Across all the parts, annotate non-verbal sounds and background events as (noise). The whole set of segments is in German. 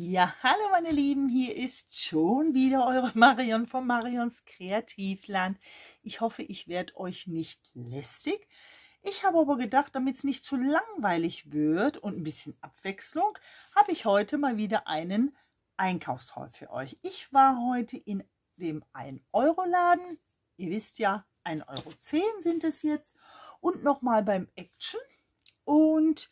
Ja, hallo meine Lieben, hier ist schon wieder eure (laughs) Marion von Marions Kreativland. Ich hoffe, ich werde euch nicht lästig. Ich habe aber gedacht, damit es nicht zu langweilig wird und ein bisschen Abwechslung, habe ich heute mal wieder einen Einkaufshaul für euch. Ich war heute in dem 1-Euro-Laden. Ihr wisst ja, 1,10 Euro sind es jetzt. Und nochmal beim Action. Und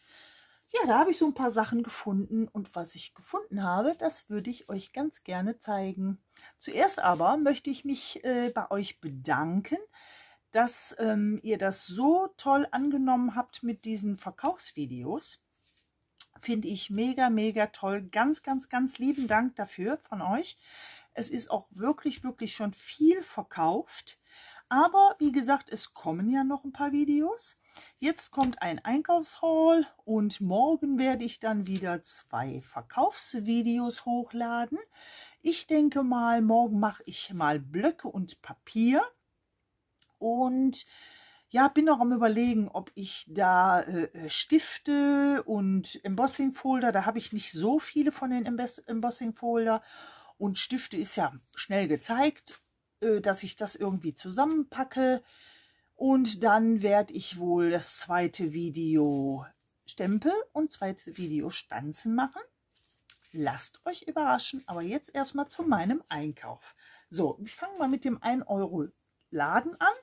ja, da habe ich so ein paar Sachen gefunden und was ich gefunden habe, das würde ich euch ganz gerne zeigen. Zuerst aber möchte ich mich äh, bei euch bedanken, dass ähm, ihr das so toll angenommen habt mit diesen Verkaufsvideos. Finde ich mega, mega toll. Ganz, ganz, ganz lieben Dank dafür von euch. Es ist auch wirklich, wirklich schon viel verkauft. Aber wie gesagt, es kommen ja noch ein paar Videos. Jetzt kommt ein Einkaufshaul und morgen werde ich dann wieder zwei Verkaufsvideos hochladen. Ich denke mal, morgen mache ich mal Blöcke und Papier und ja, bin noch am überlegen, ob ich da äh, äh Stifte und Embossing Folder, da habe ich nicht so viele von den Embossing Folder und Stifte ist ja schnell gezeigt, äh, dass ich das irgendwie zusammenpacke. Und dann werde ich wohl das zweite Video Stempel und zweite Video Stanzen machen. Lasst euch überraschen, aber jetzt erstmal zu meinem Einkauf. So, ich fange mal mit dem 1 Euro Laden an.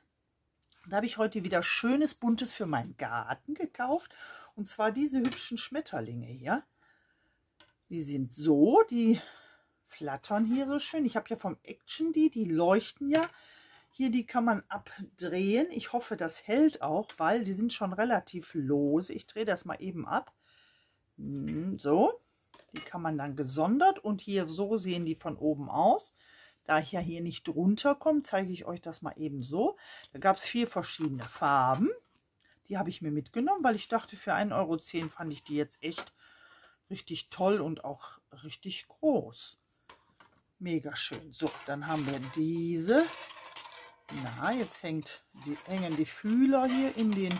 Da habe ich heute wieder schönes Buntes für meinen Garten gekauft. Und zwar diese hübschen Schmetterlinge hier. Die sind so, die flattern hier so schön. Ich habe ja vom Action die, die leuchten ja. Hier, die kann man abdrehen. Ich hoffe, das hält auch, weil die sind schon relativ lose. Ich drehe das mal eben ab. Hm, so, die kann man dann gesondert und hier so sehen die von oben aus. Da ich ja hier nicht drunter komme, zeige ich euch das mal eben so. Da gab es vier verschiedene Farben. Die habe ich mir mitgenommen, weil ich dachte, für 1,10 Euro fand ich die jetzt echt richtig toll und auch richtig groß. Mega schön. So, dann haben wir diese. Na, jetzt hängt die, hängen die Fühler hier in den...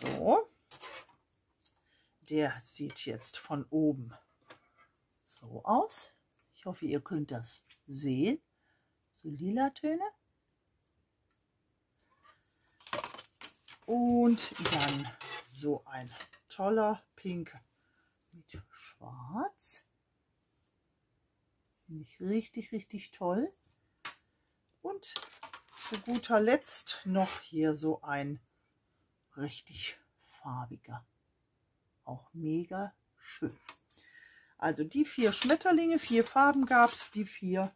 So. Der sieht jetzt von oben so aus. Ich hoffe, ihr könnt das sehen. So lila Töne. Und dann so ein toller Pink mit Schwarz. Finde ich richtig, richtig toll. Und zu guter Letzt noch hier so ein richtig farbiger. Auch mega schön. Also die vier Schmetterlinge, vier Farben gab es, die vier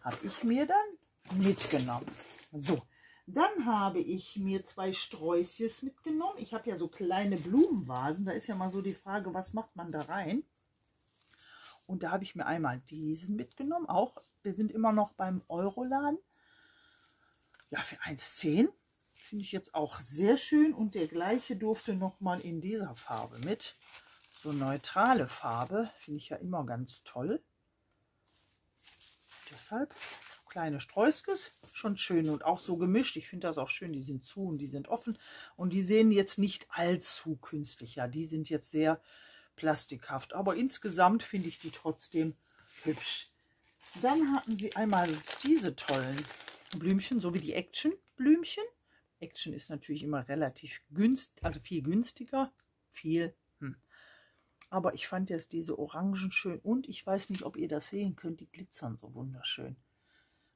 habe ich mir dann mitgenommen. So, dann habe ich mir zwei Sträußches mitgenommen. Ich habe ja so kleine Blumenvasen. Da ist ja mal so die Frage, was macht man da rein? Und da habe ich mir einmal diesen mitgenommen. Auch, wir sind immer noch beim Euroladen ja, für 1,10 finde ich jetzt auch sehr schön. Und der gleiche durfte noch mal in dieser Farbe mit. So neutrale Farbe finde ich ja immer ganz toll. Deshalb kleine Sträußkes, schon schön und auch so gemischt. Ich finde das auch schön, die sind zu und die sind offen und die sehen jetzt nicht allzu künstlich. Ja, die sind jetzt sehr plastikhaft, aber insgesamt finde ich die trotzdem hübsch. Dann hatten sie einmal diese tollen Blümchen, so wie die Action-Blümchen. Action ist natürlich immer relativ günstig, also viel günstiger. Viel. Hm. Aber ich fand jetzt diese Orangen schön. Und ich weiß nicht, ob ihr das sehen könnt. Die glitzern so wunderschön.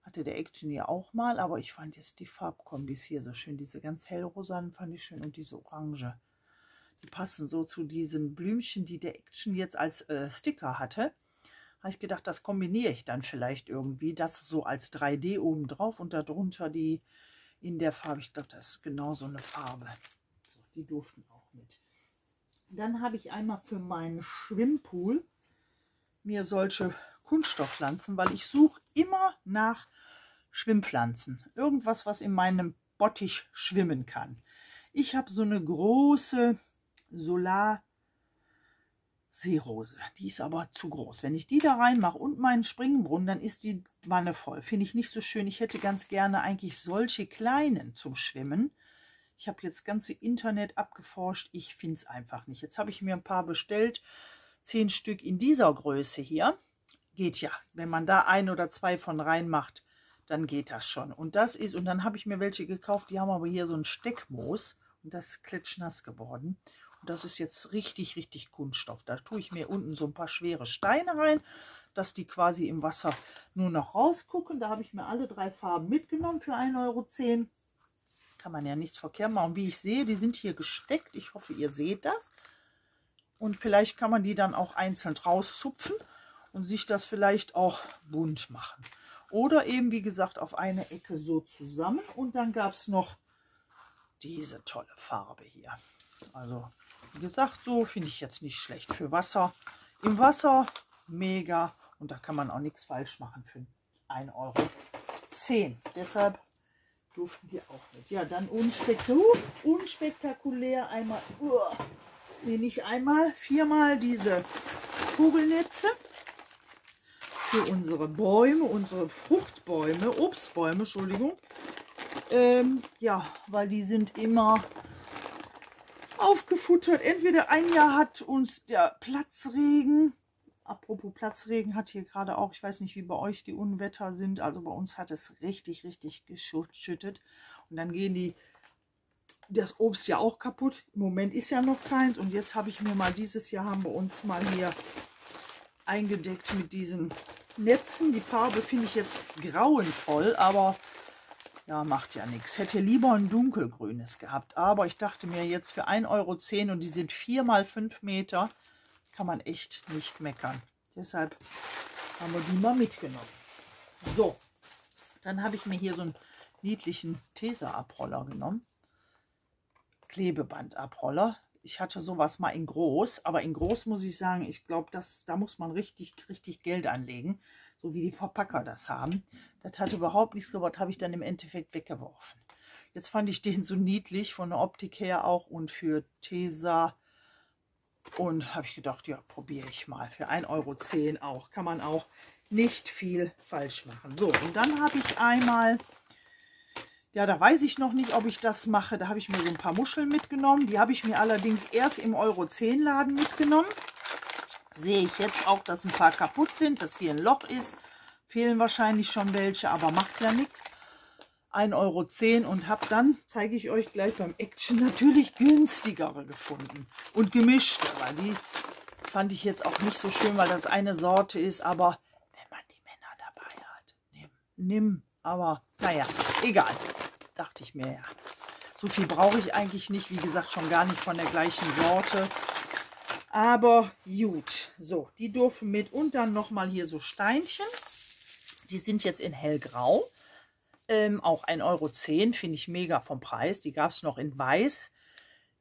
Hatte der Action ja auch mal. Aber ich fand jetzt die Farbkombis hier so schön. Diese ganz hellrosanen fand ich schön. Und diese Orange. Die passen so zu diesen Blümchen, die der Action jetzt als äh, Sticker hatte habe ich gedacht, das kombiniere ich dann vielleicht irgendwie. Das so als 3D oben drauf und darunter die in der Farbe. Ich glaube, das ist genau so eine Farbe. So, die durften auch mit. Dann habe ich einmal für meinen Schwimmpool mir solche Kunststoffpflanzen, weil ich suche immer nach Schwimmpflanzen. Irgendwas, was in meinem Bottich schwimmen kann. Ich habe so eine große Solar Seerose. Die ist aber zu groß. Wenn ich die da reinmache und meinen Springbrunnen, dann ist die Wanne voll. Finde ich nicht so schön. Ich hätte ganz gerne eigentlich solche kleinen zum Schwimmen. Ich habe jetzt ganze Internet abgeforscht. Ich finde es einfach nicht. Jetzt habe ich mir ein paar bestellt. zehn Stück in dieser Größe hier. Geht ja. Wenn man da ein oder zwei von reinmacht, dann geht das schon. Und das ist, und dann habe ich mir welche gekauft, die haben aber hier so ein Steckmoos und das ist klitschnass geworden. Das ist jetzt richtig, richtig Kunststoff. Da tue ich mir unten so ein paar schwere Steine rein, dass die quasi im Wasser nur noch rausgucken. Da habe ich mir alle drei Farben mitgenommen für 1,10 Euro. Kann man ja nichts verkehrt machen. Wie ich sehe, die sind hier gesteckt. Ich hoffe, ihr seht das. Und vielleicht kann man die dann auch einzeln rauszupfen und sich das vielleicht auch bunt machen. Oder eben, wie gesagt, auf eine Ecke so zusammen. Und dann gab es noch diese tolle Farbe hier. Also, wie gesagt, so finde ich jetzt nicht schlecht für Wasser. Im Wasser mega. Und da kann man auch nichts falsch machen für 1,10 Euro. Deshalb durften die auch mit. Ja, dann unspektakulär, unspektakulär einmal, uh, nee, nicht einmal, viermal diese Kugelnetze für unsere Bäume, unsere Fruchtbäume, Obstbäume, Entschuldigung. Ähm, ja, weil die sind immer aufgefuttert. Entweder ein Jahr hat uns der Platzregen, apropos Platzregen hat hier gerade auch, ich weiß nicht, wie bei euch die Unwetter sind, also bei uns hat es richtig, richtig geschüttet. Und dann gehen die, das Obst ja auch kaputt. Im Moment ist ja noch keins. Und jetzt habe ich mir mal, dieses Jahr haben wir uns mal hier eingedeckt mit diesen Netzen. Die Farbe finde ich jetzt grauenvoll, aber ja, macht ja nichts. Hätte lieber ein dunkelgrünes gehabt. Aber ich dachte mir jetzt für 1,10 Euro und die sind 4 mal 5 Meter, kann man echt nicht meckern. Deshalb haben wir die mal mitgenommen. So, dann habe ich mir hier so einen niedlichen Tesa-Abroller genommen. Klebebandabroller. Ich hatte sowas mal in groß, aber in groß muss ich sagen, ich glaube, da muss man richtig, richtig Geld anlegen so wie die Verpacker das haben. Das hat überhaupt nichts gebracht, habe ich dann im Endeffekt weggeworfen. Jetzt fand ich den so niedlich von der Optik her auch und für Tesa. Und habe ich gedacht, ja, probiere ich mal. Für 1,10 Euro auch. Kann man auch nicht viel falsch machen. So, und dann habe ich einmal, ja, da weiß ich noch nicht, ob ich das mache. Da habe ich mir so ein paar Muscheln mitgenommen. Die habe ich mir allerdings erst im Euro 10 Laden mitgenommen sehe ich jetzt auch, dass ein paar kaputt sind, dass hier ein Loch ist. Fehlen wahrscheinlich schon welche, aber macht ja nichts. 1,10 Euro und habe dann, zeige ich euch gleich beim Action, natürlich günstigere gefunden. Und gemischte, weil die fand ich jetzt auch nicht so schön, weil das eine Sorte ist. Aber wenn man die Männer dabei hat, nimm, nimm. Aber naja, egal, dachte ich mir ja. So viel brauche ich eigentlich nicht, wie gesagt, schon gar nicht von der gleichen Sorte. Aber gut, so, die dürfen mit. Und dann nochmal hier so Steinchen. Die sind jetzt in hellgrau. Ähm, auch 1,10 Euro, finde ich mega vom Preis. Die gab es noch in weiß.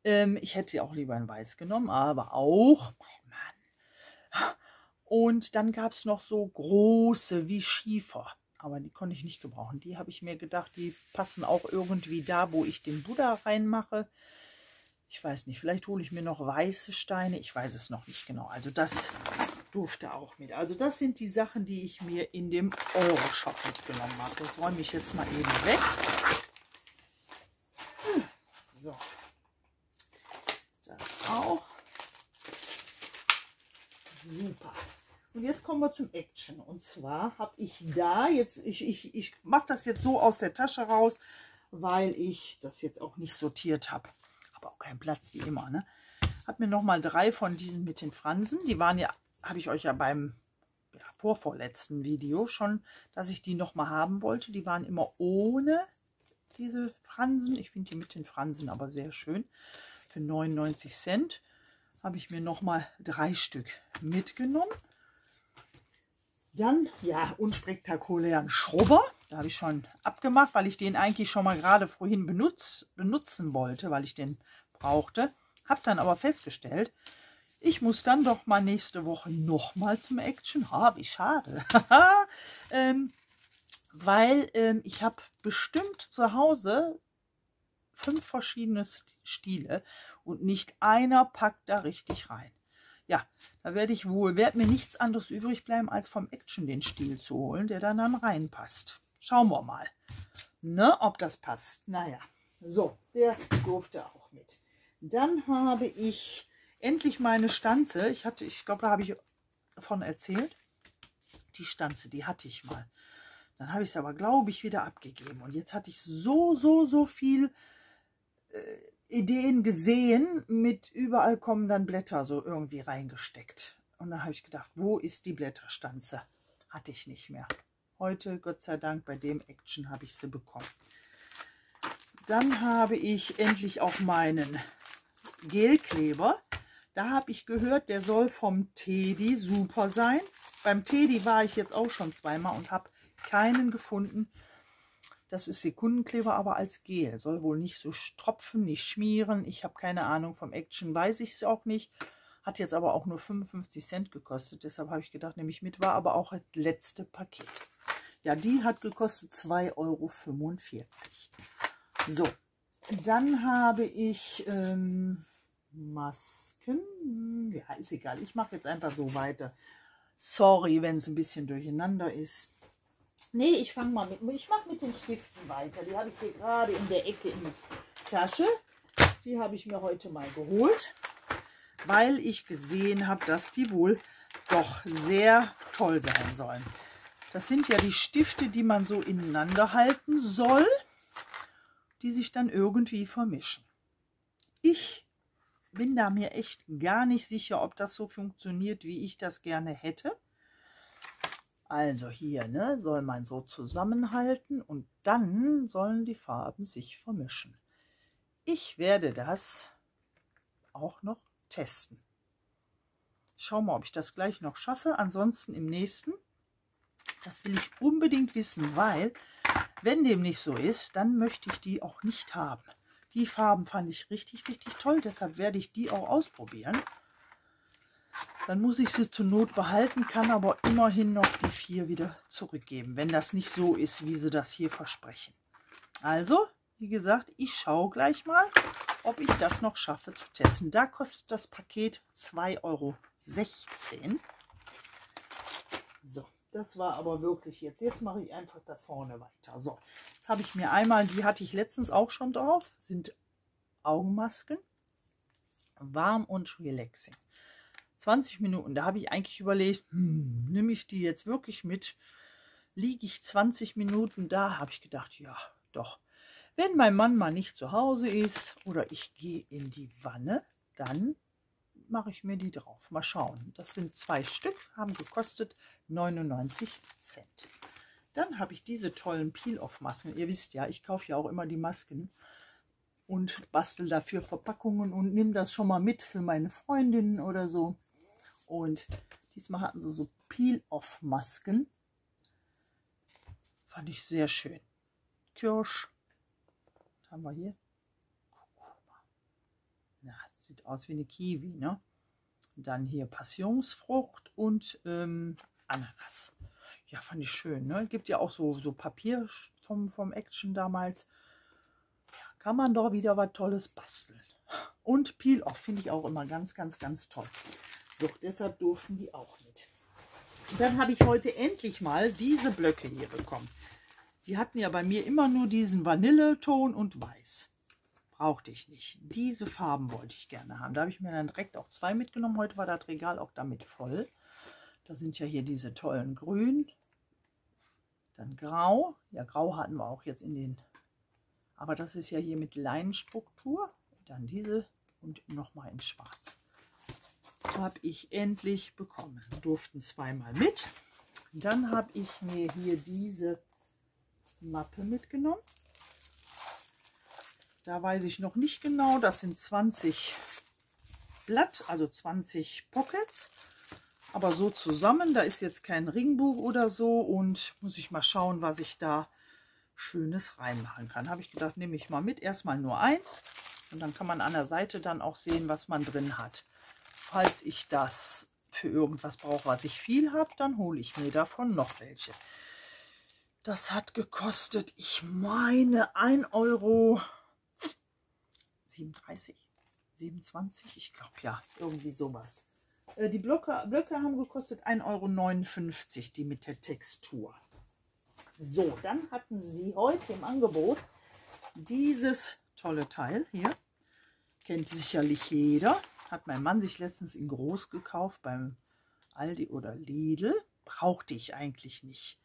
Ähm, ich hätte sie auch lieber in weiß genommen, aber auch, mein Mann. Und dann gab es noch so große wie Schiefer. Aber die konnte ich nicht gebrauchen. Die habe ich mir gedacht, die passen auch irgendwie da, wo ich den Buddha reinmache. Ich weiß nicht, vielleicht hole ich mir noch weiße Steine. Ich weiß es noch nicht genau. Also das durfte auch mit. Also das sind die Sachen, die ich mir in dem Euro-Shop mitgenommen habe. Das räume ich jetzt mal eben weg. So. Das auch. Super. Und jetzt kommen wir zum Action. Und zwar habe ich da, jetzt, ich, ich, ich mache das jetzt so aus der Tasche raus, weil ich das jetzt auch nicht sortiert habe aber auch keinen Platz wie immer. Ne? Habe mir nochmal drei von diesen mit den Fransen. Die waren ja, habe ich euch ja beim ja, vorvorletzten Video schon, dass ich die nochmal haben wollte. Die waren immer ohne diese Fransen. Ich finde die mit den Fransen aber sehr schön. Für 99 Cent habe ich mir nochmal drei Stück mitgenommen. Dann, ja, unspektakulären Schrubber. Da habe ich schon abgemacht, weil ich den eigentlich schon mal gerade vorhin benutz, benutzen wollte, weil ich den brauchte. Habe dann aber festgestellt, ich muss dann doch mal nächste Woche nochmal zum Action. Ha, wie schade. (laughs) ähm, weil ähm, ich habe bestimmt zu Hause fünf verschiedene Stile und nicht einer packt da richtig rein ja, da werde ich wohl, werde mir nichts anderes übrig bleiben, als vom Action den Stiel zu holen, der dann, dann reinpasst. Schauen wir mal, ne, ob das passt. Naja, so, der durfte auch mit. Dann habe ich endlich meine Stanze. Ich hatte, ich glaube, da habe ich von erzählt. Die Stanze, die hatte ich mal. Dann habe ich es aber, glaube ich, wieder abgegeben. Und jetzt hatte ich so, so, so viel äh, Ideen gesehen, mit überall kommen dann Blätter so irgendwie reingesteckt. Und dann habe ich gedacht, wo ist die Blätterstanze? Hatte ich nicht mehr. Heute, Gott sei Dank, bei dem Action habe ich sie bekommen. Dann habe ich endlich auch meinen Gelkleber. Da habe ich gehört, der soll vom Teddy super sein. Beim Teddy war ich jetzt auch schon zweimal und habe keinen gefunden. Das ist Sekundenkleber, aber als Gel. Soll wohl nicht so stropfen, nicht schmieren. Ich habe keine Ahnung vom Action, weiß ich es auch nicht. Hat jetzt aber auch nur 55 Cent gekostet. Deshalb habe ich gedacht, nehme ich mit. War aber auch das letzte Paket. Ja, die hat gekostet 2,45 Euro. So, dann habe ich ähm, Masken. Ja, ist egal. Ich mache jetzt einfach so weiter. Sorry, wenn es ein bisschen durcheinander ist. Nee, ich fange mal mit. Ich mache mit den Stiften weiter. Die habe ich hier gerade in der Ecke in der Tasche. Die habe ich mir heute mal geholt, weil ich gesehen habe, dass die wohl doch sehr toll sein sollen. Das sind ja die Stifte, die man so ineinander halten soll, die sich dann irgendwie vermischen. Ich bin da mir echt gar nicht sicher, ob das so funktioniert, wie ich das gerne hätte. Also hier ne, soll man so zusammenhalten und dann sollen die Farben sich vermischen. Ich werde das auch noch testen. Schau mal, ob ich das gleich noch schaffe. Ansonsten im nächsten. Das will ich unbedingt wissen, weil wenn dem nicht so ist, dann möchte ich die auch nicht haben. Die Farben fand ich richtig, richtig toll. Deshalb werde ich die auch ausprobieren. Dann muss ich sie zur Not behalten, kann aber immerhin noch die vier wieder zurückgeben, wenn das nicht so ist, wie sie das hier versprechen. Also, wie gesagt, ich schaue gleich mal, ob ich das noch schaffe zu testen. Da kostet das Paket 2,16 Euro. So, das war aber wirklich jetzt. Jetzt mache ich einfach da vorne weiter. So, jetzt habe ich mir einmal, die hatte ich letztens auch schon drauf, sind Augenmasken. Warm und relaxing. 20 Minuten. Da habe ich eigentlich überlegt, hm, nehme ich die jetzt wirklich mit? Liege ich 20 Minuten da? Habe ich gedacht, ja, doch. Wenn mein Mann mal nicht zu Hause ist oder ich gehe in die Wanne, dann mache ich mir die drauf. Mal schauen. Das sind zwei Stück, haben gekostet 99 Cent. Dann habe ich diese tollen Peel-Off-Masken. Ihr wisst ja, ich kaufe ja auch immer die Masken und bastel dafür Verpackungen und nehme das schon mal mit für meine Freundinnen oder so. Und diesmal hatten sie so Peel-Off-Masken. Fand ich sehr schön. Kirsch. Was haben wir hier? Kurkuma. Ja, sieht aus wie eine Kiwi, ne? Dann hier Passionsfrucht und ähm, Ananas. Ja, fand ich schön, ne? Gibt ja auch so, so Papier vom, vom Action damals. Ja, kann man doch wieder was Tolles basteln. Und Peel-Off finde ich auch immer ganz, ganz, ganz toll. So, deshalb durften die auch mit. dann habe ich heute endlich mal diese Blöcke hier bekommen. Die hatten ja bei mir immer nur diesen Vanilleton und Weiß. Brauchte ich nicht. Diese Farben wollte ich gerne haben. Da habe ich mir dann direkt auch zwei mitgenommen. Heute war das Regal auch damit voll. Da sind ja hier diese tollen Grün. Dann Grau. Ja, Grau hatten wir auch jetzt in den... Aber das ist ja hier mit Leinenstruktur. Dann diese und nochmal in Schwarz habe ich endlich bekommen. Durften zweimal mit. Dann habe ich mir hier diese Mappe mitgenommen. Da weiß ich noch nicht genau. Das sind 20 Blatt, also 20 Pockets. Aber so zusammen, da ist jetzt kein Ringbuch oder so. Und muss ich mal schauen, was ich da Schönes reinmachen kann. Habe ich gedacht, nehme ich mal mit. Erstmal nur eins. Und dann kann man an der Seite dann auch sehen, was man drin hat falls ich das für irgendwas brauche, was ich viel habe, dann hole ich mir davon noch welche. Das hat gekostet, ich meine, 1 Euro 37, 27, ich glaube ja, irgendwie sowas. Äh, die Blöcke, Blöcke haben gekostet 1,59 Euro, die mit der Textur. So, dann hatten sie heute im Angebot dieses tolle Teil hier. Kennt sicherlich jeder Hat mein Mann sich letztens in groß gekauft beim Aldi oder Lidl. Brauchte ich eigentlich nicht.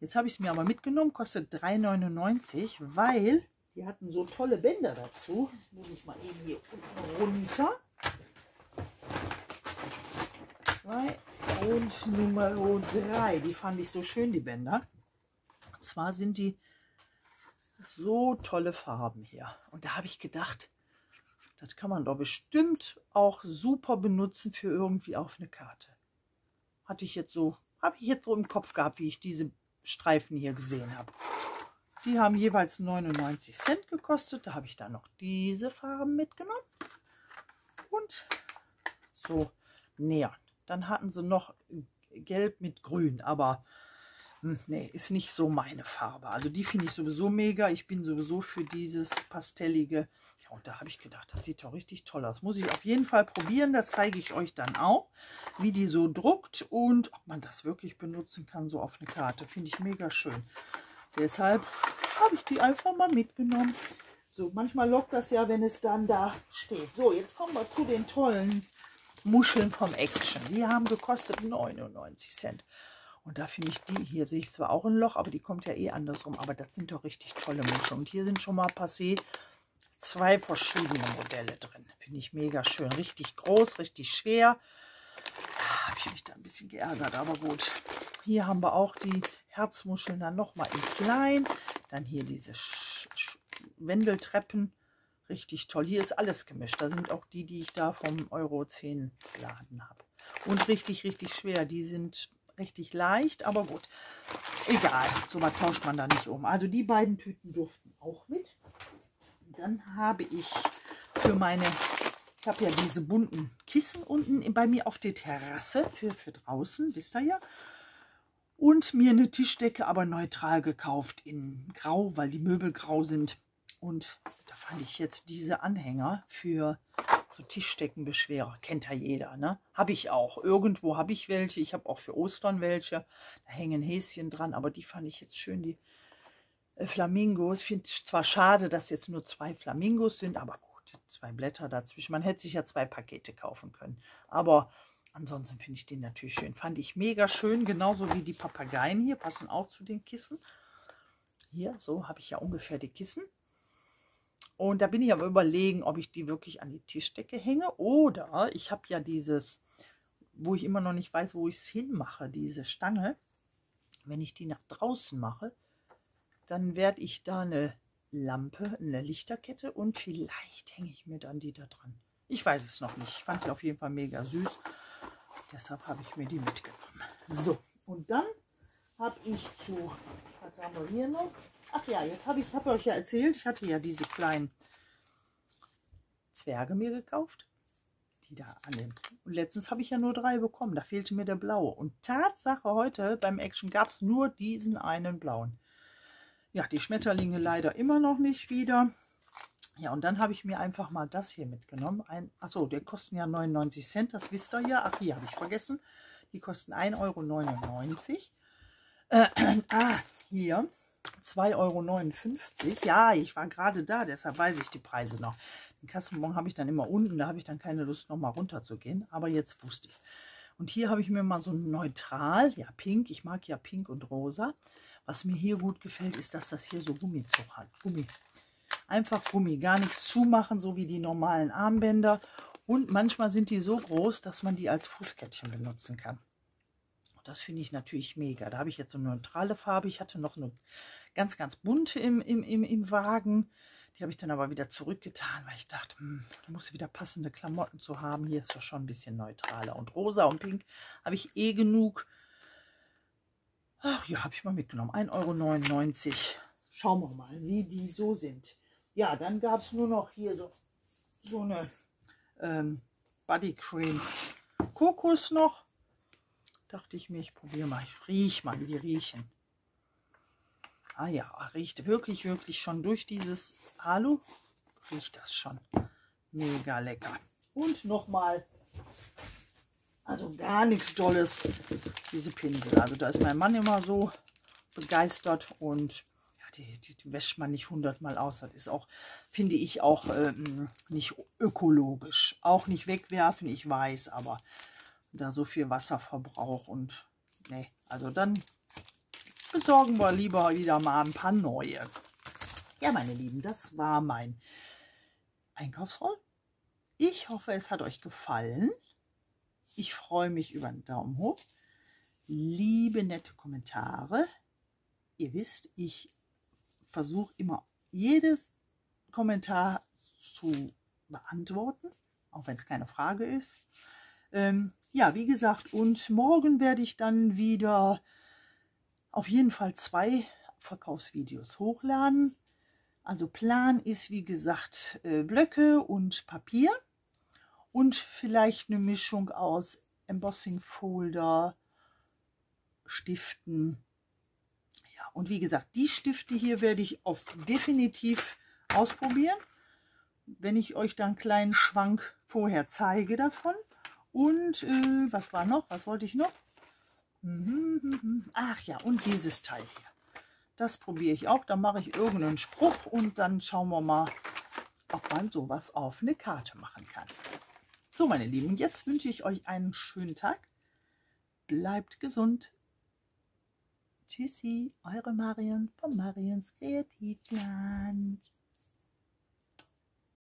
Jetzt habe ich es mir aber mitgenommen, kostet 3,99, weil die hatten so tolle Bänder dazu. Das muss ich mal eben hier unten runter. Zwei und Nummer drei. Die fand ich so schön, die Bänder. Und zwar sind die so tolle Farben hier. Und da habe ich gedacht, das kann man doch bestimmt auch super benutzen für irgendwie auf eine Karte. Hatte ich jetzt so, habe ich jetzt so im Kopf gehabt, wie ich diese Streifen hier gesehen habe. Die haben jeweils 99 Cent gekostet. Da habe ich dann noch diese Farben mitgenommen. Und so Neon. Dann hatten sie noch Gelb mit Grün, aber hm, nee, ist nicht so meine Farbe. Also die finde ich sowieso mega. Ich bin sowieso für dieses Pastellige. Ja, und da habe ich gedacht, das sieht doch richtig toll aus. Muss ich auf jeden Fall probieren. Das zeige ich euch dann auch, wie die so druckt und ob man das wirklich benutzen kann, so auf eine Karte. Finde ich mega schön. Deshalb habe ich die einfach mal mitgenommen. So, manchmal lockt das ja, wenn es dann da steht. So, jetzt kommen wir zu den tollen Muscheln vom Action. Die haben gekostet 99 Cent. Und da finde ich die, hier sehe ich zwar auch ein Loch, aber die kommt ja eh andersrum. Aber das sind doch richtig tolle Muscheln. Und hier sind schon mal passé zwei verschiedene Modelle drin. Finde ich mega schön. Richtig groß, richtig schwer. Da habe ich mich da ein bisschen geärgert, aber gut. Hier haben wir auch die Herzmuscheln dann nochmal in klein. Dann hier diese Sch Sch Wendeltreppen. Richtig toll. Hier ist alles gemischt. Da sind auch die, die ich da vom Euro 10 Laden habe. Und richtig, richtig schwer. Die sind richtig leicht, aber gut. Egal, so was tauscht man da nicht um. Also die beiden Tüten durften auch mit. Dann habe ich für meine, ich habe ja diese bunten Kissen unten bei mir auf der Terrasse für, für draußen, wisst ihr ja. Und mir eine Tischdecke aber neutral gekauft in grau, weil die Möbel grau sind. Und da fand ich jetzt diese Anhänger für so Tischdeckenbeschwerer. Kennt ja jeder, ne? Habe ich auch. Irgendwo habe ich welche. Ich habe auch für Ostern welche. Da hängen Häschen dran, aber die fand ich jetzt schön, die äh, Flamingos. Finde ich zwar schade, dass jetzt nur zwei Flamingos sind, aber gut, zwei Blätter dazwischen. Man hätte sich ja zwei Pakete kaufen können. Aber ansonsten finde ich den natürlich schön. Fand ich mega schön, genauso wie die Papageien hier, passen auch zu den Kissen. Hier, so habe ich ja ungefähr die Kissen. Und da bin ich aber überlegen, ob ich die wirklich an die Tischdecke hänge oder ich habe ja dieses, wo ich immer noch nicht weiß, wo ich es hinmache, diese Stange. Wenn ich die nach draußen mache, dann werde ich da eine Lampe, eine Lichterkette und vielleicht hänge ich mir dann die da dran. Ich weiß es noch nicht. Ich fand die auf jeden Fall mega süß. Deshalb habe ich mir die mitgenommen. So, und dann habe ich zu, was haben wir hier noch? Ach ja, jetzt habe ich, habe euch ja erzählt, ich hatte ja diese kleinen Zwerge mir gekauft. Die da an dem. Und letztens habe ich ja nur drei bekommen. Da fehlte mir der blaue. Und Tatsache, heute beim Action gab es nur diesen einen blauen. Ja, die Schmetterlinge leider immer noch nicht wieder. Ja, und dann habe ich mir einfach mal das hier mitgenommen. Ein, achso, der kosten ja 99 Cent, das wisst ihr ja. Ach, hier habe ich vergessen. Die kosten 1,99 Euro. Äh, (clears throat) ah, hier 2,59 Euro. Ja, ich war gerade da, deshalb weiß ich die Preise noch. Den Kassenbon habe ich dann immer unten, da habe ich dann keine Lust, nochmal runter zu gehen. Aber jetzt wusste ich es. Und hier habe ich mir mal so neutral, ja pink, ich mag ja pink und rosa. Was mir hier gut gefällt, ist, dass das hier so Gummizug hat. Gummi. Einfach Gummi, gar nichts zumachen, so wie die normalen Armbänder. Und manchmal sind die so groß, dass man die als Fußkettchen benutzen kann. Das finde ich natürlich mega. Da habe ich jetzt eine neutrale Farbe. Ich hatte noch eine ganz, ganz bunte im, im, im, im Wagen. Die habe ich dann aber wieder zurückgetan, weil ich dachte, hm, da muss wieder passende Klamotten zu haben. Hier ist doch schon ein bisschen neutraler. Und rosa und pink habe ich eh genug. Ach ja, habe ich mal mitgenommen. 1,99 Euro. Schauen wir mal, wie die so sind. Ja, dann gab es nur noch hier so, so eine ähm, Body Cream Kokos noch dachte ich mir, ich probiere mal. Ich rieche mal, wie die riechen. Ah ja, riecht wirklich, wirklich schon durch dieses Alu. Riecht das schon. Mega lecker. Und nochmal, also gar nichts Tolles, diese Pinsel. Also da ist mein Mann immer so begeistert und ja, die, die, die wäscht man nicht hundertmal aus. Das ist auch, finde ich, auch ähm, nicht ökologisch. Auch nicht wegwerfen, ich weiß, aber da so viel Wasserverbrauch und nee, also dann besorgen wir lieber wieder mal ein paar neue. Ja, meine Lieben, das war mein Einkaufsroll. Ich hoffe, es hat euch gefallen. Ich freue mich über einen Daumen hoch. Liebe nette Kommentare. Ihr wisst, ich versuche immer jedes Kommentar zu beantworten, auch wenn es keine Frage ist. Ähm, ja, wie gesagt, und morgen werde ich dann wieder auf jeden Fall zwei Verkaufsvideos hochladen. Also Plan ist, wie gesagt, äh, Blöcke und Papier und vielleicht eine Mischung aus Embossing Folder, Stiften. Ja, und wie gesagt, die Stifte hier werde ich auf definitiv ausprobieren, wenn ich euch dann einen kleinen Schwank vorher zeige davon. Und äh, was war noch? Was wollte ich noch? Ach ja, und dieses Teil hier. Das probiere ich auch. Dann mache ich irgendeinen Spruch und dann schauen wir mal, ob man sowas auf eine Karte machen kann. So, meine Lieben, jetzt wünsche ich euch einen schönen Tag. Bleibt gesund. Tschüssi, eure Marion von Marions Kreativland.